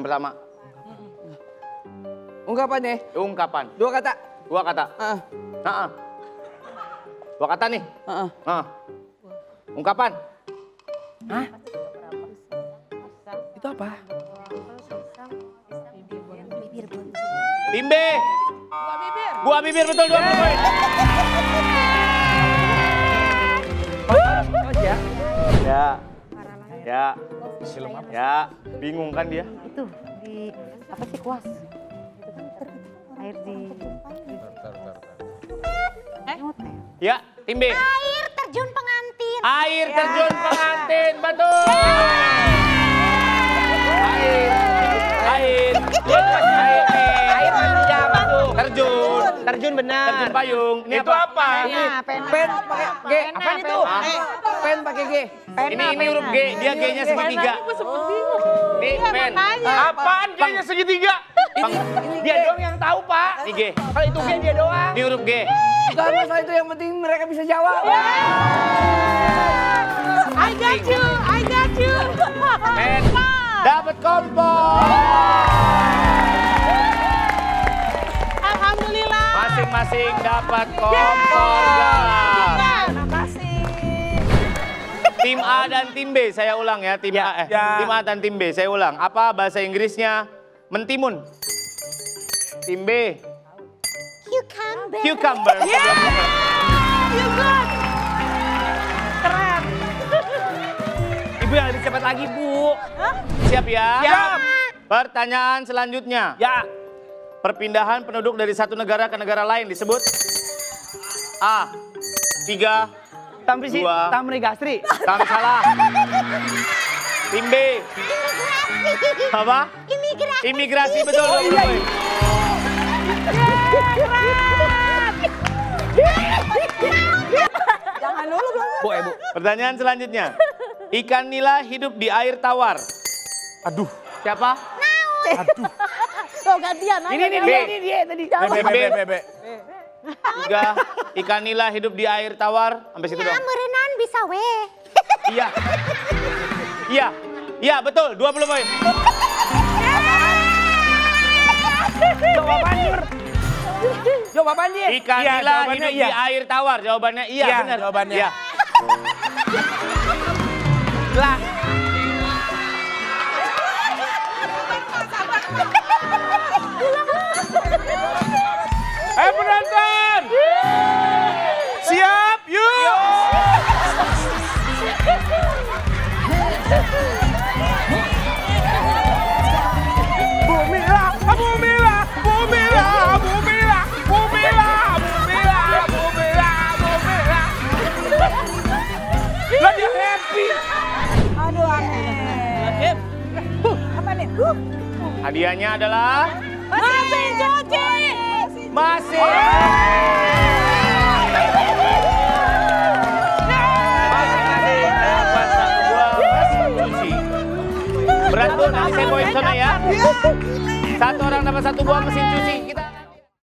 Yang pertama, Ungkapan nih. ungkapan. Dua kata. Dua kata. Ah, Nah, Dua kata nih. ah, ah. Nah. Ungkapan. Itu apa? Tim B. Buah bibir betul dua poin. Oh ya. Ya. Ya. Ya. Bingung kan dia? itu di apa sih kuas itu kan air di eh hotel Ya, tim B. air terjun pengantin Air terjun pengantin, betul. Air, air, air, Air tuh. terjun, Terjun benar. terjun payung. Ini Itu apa? apa? Pena, pena. Pen pakai G. Pena, Apa itu? pena. G. Ini ini huruf G, dia G-nya segitiga. Ini pen. Apaan G-nya segitiga? Dia doang yang tahu, Pak. Ini G. Kalau itu G dia doang. Ini huruf G. Bukan masalah itu yang penting mereka bisa jawab. I got you I got you Pen. Dapat kompor. Alhamdulillah Masing-masing dapat kompor. Tim A dan tim B, saya ulang ya. Tim A, eh, ya. tim A dan tim B, saya ulang. Apa bahasa Inggrisnya mentimun? Tim B, cucumber cucumber. you good keren Ibu yang lebih cepat lagi, Bu. Siap ya? Siap. Pertanyaan selanjutnya. Ya. Perpindahan penduduk dari satu negara ke negara lain disebut A. Tiga. Tamri sih. Tamri Gastri. Kami salah. Tim B. Apa? imigrasi Imigrasi betul. Oh, iya, iya. jangan dulu belum Bu, eh, Bu. Pertanyaan selanjutnya. Ikan nila hidup di air tawar. Aduh. Siapa? Tuh gantian Ini, ini dia, ini dia tadi. Bebe, Bebe, bebe. bebe. Tiga. Ikan nila hidup di air tawar. Sampai situ dong. merenang bisa weh Iya. Iya. Iya, betul. 20 poin. Jawaban Nur. Jawaban dia. Ikan Iya, nila jawabannya hidup iya. di air tawar. Jawabannya iya, Iya, benar. jawabannya. Iya. Hadiahnya adalah masih cuci masih. Mesin. Berat tuh, nanti saya bawa ke sana ya. Satu orang dapat satu buah mesin cuci. Kita